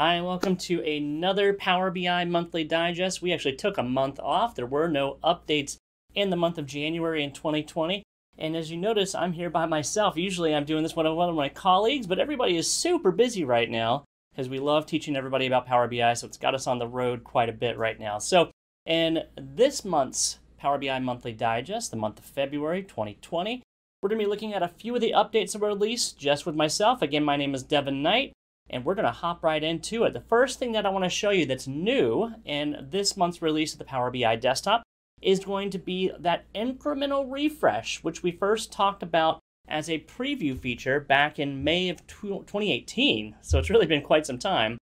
Hi, and welcome to another Power BI Monthly Digest. We actually took a month off. There were no updates in the month of January in 2020. And as you notice, I'm here by myself. Usually I'm doing this with one of my colleagues, but everybody is super busy right now because we love teaching everybody about Power BI, so it's got us on the road quite a bit right now. So, in this month's Power BI Monthly Digest, the month of February 2020, we're going to be looking at a few of the updates that were released just with myself. Again, my name is Devin Knight and we're going to hop right into it. The first thing that I want to show you that's new in this month's release of the Power BI desktop is going to be that incremental refresh, which we first talked about as a preview feature back in May of 2018. So it's really been quite some time.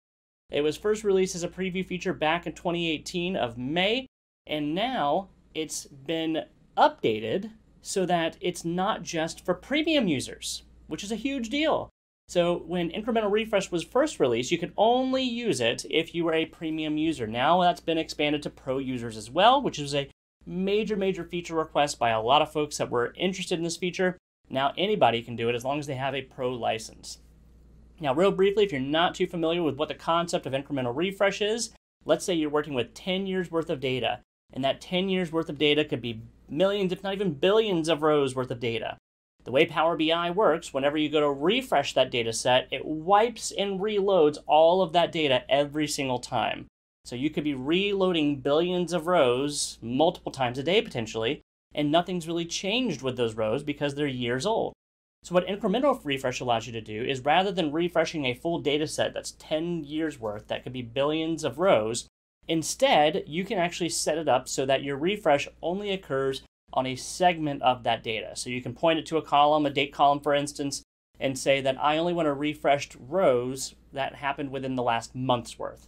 It was first released as a preview feature back in 2018 of May, and now it's been updated so that it's not just for premium users, which is a huge deal. So when incremental refresh was first released, you could only use it if you were a premium user. Now that's been expanded to pro users as well, which is a major, major feature request by a lot of folks that were interested in this feature. Now anybody can do it as long as they have a pro license. Now, real briefly, if you're not too familiar with what the concept of incremental refresh is, let's say you're working with 10 years worth of data, and that 10 years worth of data could be millions, if not even billions of rows worth of data. The way Power BI works, whenever you go to refresh that data set, it wipes and reloads all of that data every single time. So you could be reloading billions of rows multiple times a day potentially, and nothing's really changed with those rows because they're years old. So what incremental refresh allows you to do is rather than refreshing a full data set that's 10 years worth, that could be billions of rows, instead you can actually set it up so that your refresh only occurs on a segment of that data. So you can point it to a column, a date column, for instance, and say that I only want to refreshed rows that happened within the last month's worth.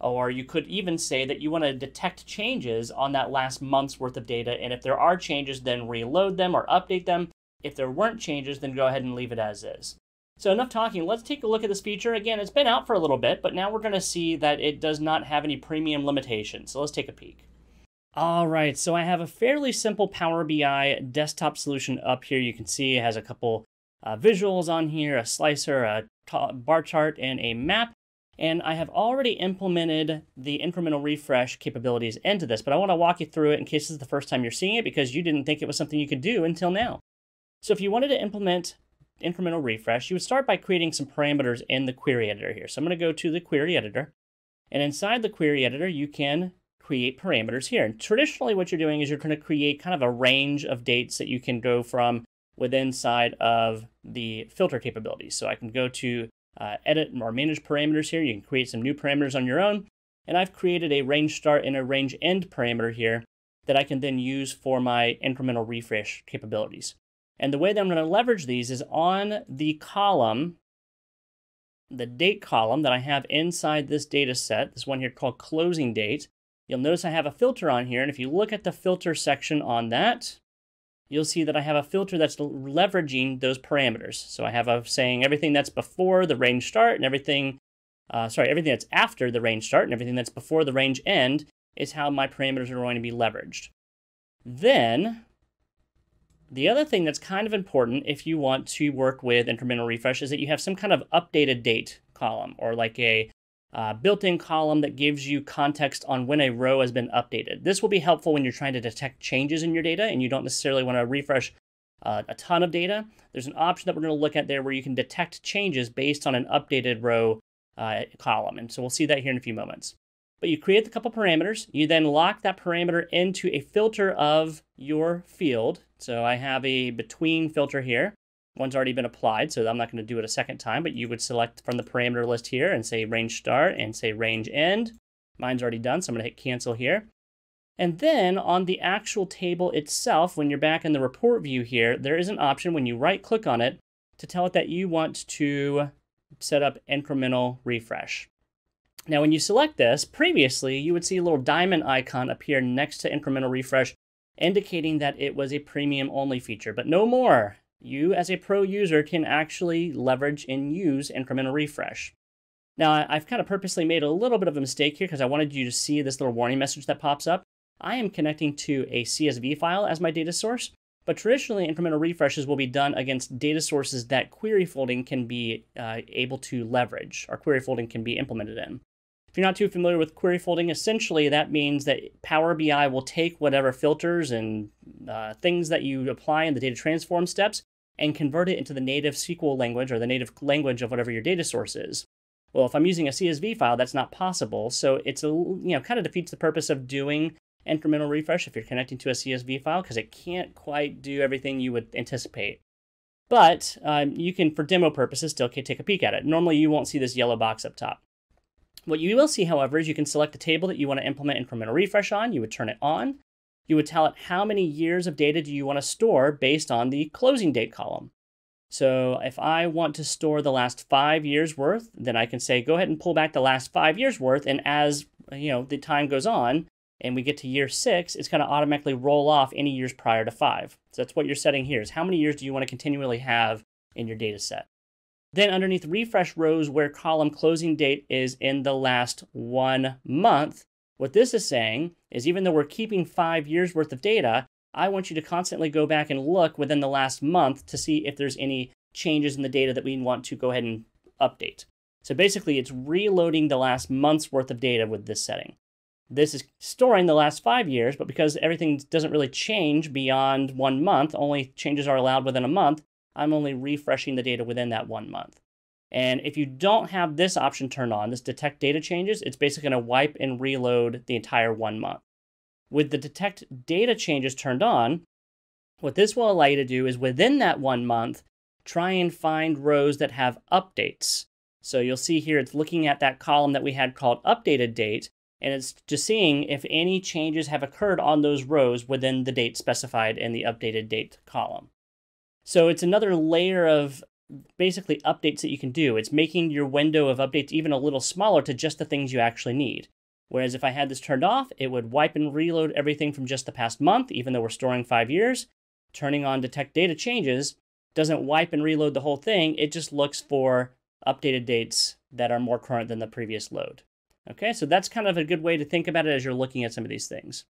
Or you could even say that you want to detect changes on that last month's worth of data, and if there are changes, then reload them or update them. If there weren't changes, then go ahead and leave it as is. So enough talking, let's take a look at this feature. Again, it's been out for a little bit, but now we're going to see that it does not have any premium limitations. So let's take a peek. All right, so I have a fairly simple Power BI desktop solution up here. You can see it has a couple uh, visuals on here, a slicer, a bar chart, and a map. And I have already implemented the incremental refresh capabilities into this, but I want to walk you through it in case this is the first time you're seeing it because you didn't think it was something you could do until now. So if you wanted to implement incremental refresh, you would start by creating some parameters in the query editor here. So I'm going to go to the query editor. And inside the query editor, you can create parameters here. And traditionally what you're doing is you're going to create kind of a range of dates that you can go from within side of the filter capabilities. So I can go to uh, edit or manage parameters here. You can create some new parameters on your own. And I've created a range start and a range end parameter here that I can then use for my incremental refresh capabilities. And the way that I'm going to leverage these is on the column, the date column that I have inside this data set, this one here called closing date. You'll notice I have a filter on here, and if you look at the filter section on that, you'll see that I have a filter that's leveraging those parameters. So I have a saying everything that's before the range start and everything, uh, sorry, everything that's after the range start and everything that's before the range end is how my parameters are going to be leveraged. Then, the other thing that's kind of important if you want to work with incremental refresh is that you have some kind of updated date column or like a uh, built-in column that gives you context on when a row has been updated. This will be helpful when you're trying to detect changes in your data and you don't necessarily want to refresh uh, a ton of data. There's an option that we're going to look at there where you can detect changes based on an updated row uh, column. And so we'll see that here in a few moments. But you create the couple parameters. You then lock that parameter into a filter of your field. So I have a between filter here. One's already been applied, so I'm not going to do it a second time, but you would select from the parameter list here and say range start and say range end. Mine's already done, so I'm going to hit cancel here. And then on the actual table itself, when you're back in the report view here, there is an option when you right click on it to tell it that you want to set up incremental refresh. Now, when you select this, previously you would see a little diamond icon appear next to incremental refresh, indicating that it was a premium only feature, but no more you as a pro user can actually leverage and use incremental refresh. Now, I've kind of purposely made a little bit of a mistake here because I wanted you to see this little warning message that pops up. I am connecting to a CSV file as my data source, but traditionally incremental refreshes will be done against data sources that query folding can be uh, able to leverage, or query folding can be implemented in. If you're not too familiar with query folding, essentially that means that Power BI will take whatever filters and uh, things that you apply in the data transform steps and convert it into the native SQL language or the native language of whatever your data source is. Well, if I'm using a CSV file, that's not possible. So it's a you know kind of defeats the purpose of doing incremental refresh if you're connecting to a CSV file because it can't quite do everything you would anticipate. But um, you can, for demo purposes, still take a peek at it. Normally, you won't see this yellow box up top. What you will see, however, is you can select the table that you want to implement incremental refresh on. You would turn it on. You would tell it how many years of data do you want to store based on the closing date column. So if I want to store the last five years worth, then I can say, go ahead and pull back the last five years worth. And as you know, the time goes on and we get to year six, it's going to automatically roll off any years prior to five. So that's what you're setting here is how many years do you want to continually have in your data set. Then underneath refresh rows where column closing date is in the last one month, what this is saying is even though we're keeping five years worth of data, I want you to constantly go back and look within the last month to see if there's any changes in the data that we want to go ahead and update. So basically, it's reloading the last month's worth of data with this setting. This is storing the last five years, but because everything doesn't really change beyond one month, only changes are allowed within a month, I'm only refreshing the data within that one month. And if you don't have this option turned on, this detect data changes, it's basically going to wipe and reload the entire one month. With the detect data changes turned on, what this will allow you to do is within that one month, try and find rows that have updates. So you'll see here it's looking at that column that we had called updated date, and it's just seeing if any changes have occurred on those rows within the date specified in the updated date column. So it's another layer of basically updates that you can do. It's making your window of updates even a little smaller to just the things you actually need. Whereas if I had this turned off, it would wipe and reload everything from just the past month, even though we're storing five years. Turning on detect data changes doesn't wipe and reload the whole thing, it just looks for updated dates that are more current than the previous load. Okay, so that's kind of a good way to think about it as you're looking at some of these things.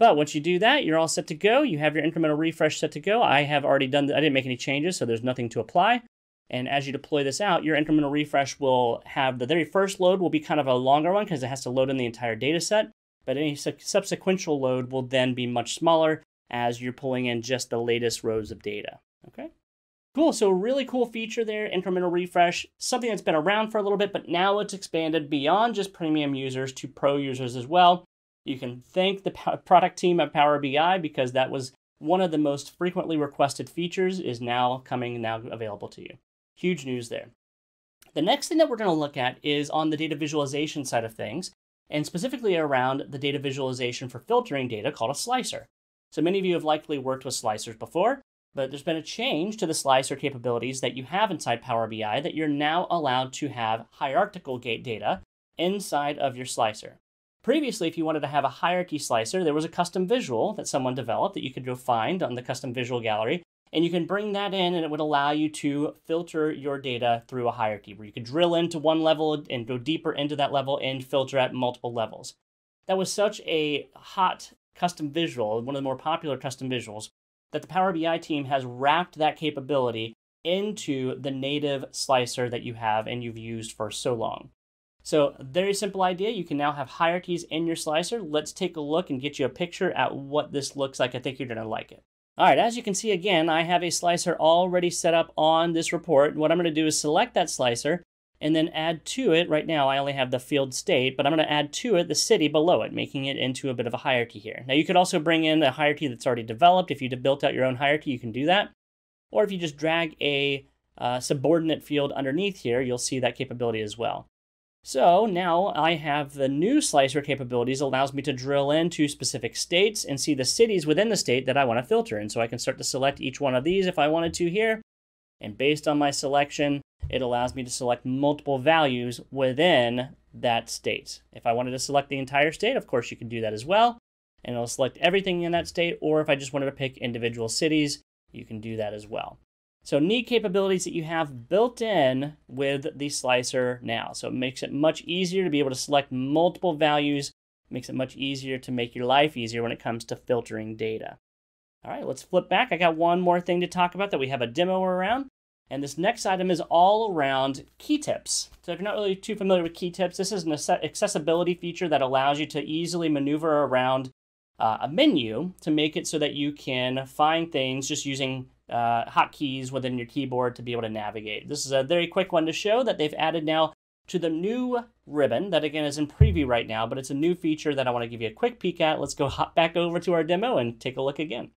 But once you do that, you're all set to go. You have your incremental refresh set to go. I have already done, I didn't make any changes, so there's nothing to apply. And as you deploy this out, your incremental refresh will have the very first load will be kind of a longer one because it has to load in the entire data set. But any su- subsequential load will then be much smaller as you're pulling in just the latest rows of data. Okay? Cool. So, really cool feature there, incremental refresh, something that's been around for a little bit, but now it's expanded beyond just premium users to pro users as well. You can thank the product team at Power BI because that was one of the most frequently requested features is now coming now available to you. Huge news there. The next thing that we're going to look at is on the data visualization side of things, and specifically around the data visualization for filtering data called a slicer. So many of you have likely worked with slicers before, but there's been a change to the slicer capabilities that you have inside Power BI that you're now allowed to have hierarchical gate data inside of your slicer. Previously, if you wanted to have a hierarchy slicer, there was a custom visual that someone developed that you could go find on the custom visual gallery, and you can bring that in and it would allow you to filter your data through a hierarchy where you could drill into one level and go deeper into that level and filter at multiple levels. That was such a hot custom visual, one of the more popular custom visuals, that the Power BI team has wrapped that capability into the native slicer that you have and you've used for so long. So very simple idea. You can now have hierarchies in your slicer. Let's take a look and get you a picture at what this looks like. I think you're going to like it. All right, as you can see again, I have a slicer already set up on this report. What I'm going to do is select that slicer and then add to it, right now I only have the field state, but I'm going to add to it the city below it, making it into a bit of a hierarchy here. Now you could also bring in a hierarchy that's already developed. If you built out your own hierarchy, you can do that. Or if you just drag a uh, subordinate field underneath here, you'll see that capability as well. So now I have the new slicer capabilities allows me to drill into specific states and see the cities within the state that I want to filter. And so I can start to select each one of these if I wanted to here. And based on my selection, it allows me to select multiple values within that state. If I wanted to select the entire state, of course you can do that as well. And it'll select everything in that state. Or if I just wanted to pick individual cities, you can do that as well. So neat capabilities that you have built in with the slicer now. So it makes it much easier to be able to select multiple values, makes it much easier to make your life easier when it comes to filtering data. All right, let's flip back. I got one more thing to talk about that we have a demo around. And this next item is all around key tips. So if you're not really too familiar with key tips, this is an accessibility feature that allows you to easily maneuver around uh, a menu to make it so that you can find things just using uh, hotkeys within your keyboard to be able to navigate. This is a very quick one to show that they've added now to the new ribbon that again is in preview right now, but it's a new feature that I want to give you a quick peek at. Let's go hop back over to our demo and take a look again.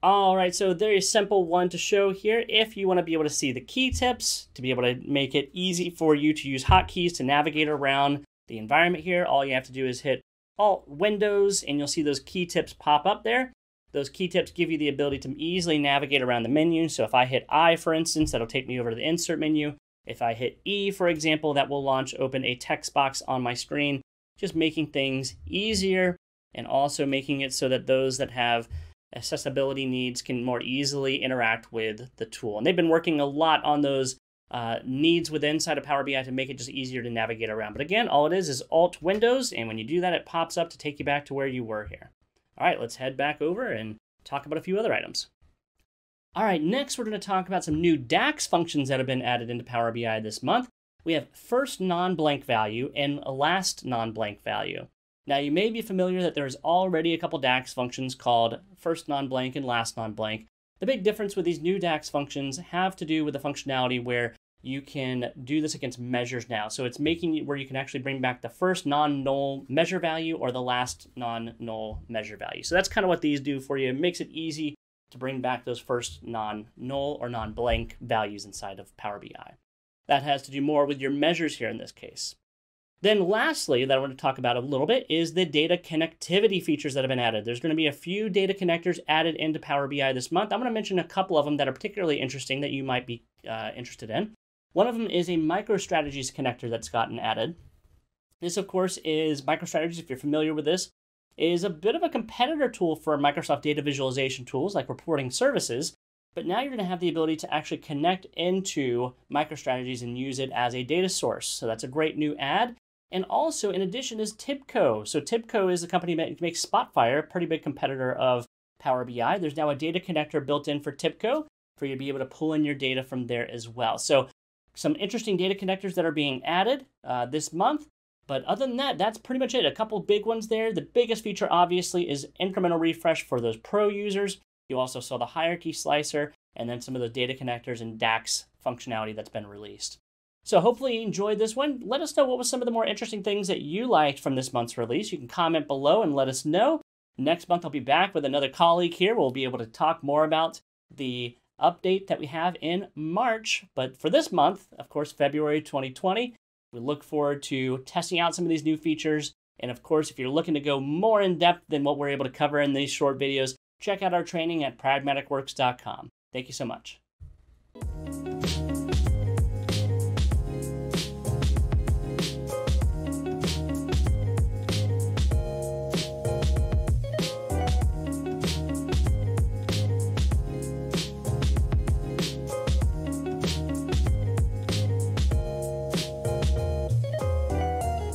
All right, so very simple one to show here. If you want to be able to see the key tips, to be able to make it easy for you to use hotkeys to navigate around the environment here, all you have to do is hit Alt Windows and you'll see those key tips pop up there. Those key tips give you the ability to easily navigate around the menu. So if I hit I, for instance, that'll take me over to the insert menu. If I hit E, for example, that will launch open a text box on my screen, just making things easier and also making it so that those that have accessibility needs can more easily interact with the tool. And they've been working a lot on those uh, needs within inside of Power BI to make it just easier to navigate around. But again, all it is is Alt Windows, and when you do that, it pops up to take you back to where you were here. All right, let's head back over and talk about a few other items. All right, next we're going to talk about some new DAX functions that have been added into Power BI this month. We have first non-blank value and last non-blank value. Now, you may be familiar that there's already a couple DAX functions called first non-blank and last non-blank. The big difference with these new DAX functions have to do with the functionality where you can do this against measures now. So it's making where you can actually bring back the first non-null measure value or the last non-null measure value. So that's kind of what these do for you. It makes it easy to bring back those first non-null or non-blank values inside of Power BI. That has to do more with your measures here in this case. Then lastly, that I want to talk about a little bit is the data connectivity features that have been added. There's going to be a few data connectors added into Power BI this month. I'm going to mention a couple of them that are particularly interesting that you might be uh, interested in. One of them is a MicroStrategies connector that's gotten added. This, of course, is MicroStrategies, if you're familiar with this, is a bit of a competitor tool for Microsoft data visualization tools like reporting services. But now you're going to have the ability to actually connect into MicroStrategies and use it as a data source. So that's a great new add. And also, in addition, is TIBCO. So TIBCO is a company that makes Spotfire, a pretty big competitor of Power BI. There's now a data connector built in for TIBCO for you to be able to pull in your data from there as well. So some interesting data connectors that are being added uh, this month. But other than that, that's pretty much it. A couple big ones there. The biggest feature, obviously, is incremental refresh for those pro users. You also saw the hierarchy slicer and then some of the data connectors and DAX functionality that's been released. So hopefully you enjoyed this one. Let us know what was some of the more interesting things that you liked from this month's release. You can comment below and let us know. Next month I'll be back with another colleague here. We'll be able to talk more about the update that we have in March. But for this month, of course, February 2020, we look forward to testing out some of these new features. And of course, if you're looking to go more in depth than what we're able to cover in these short videos, check out our training at pragmaticworks.com. Thank you so much.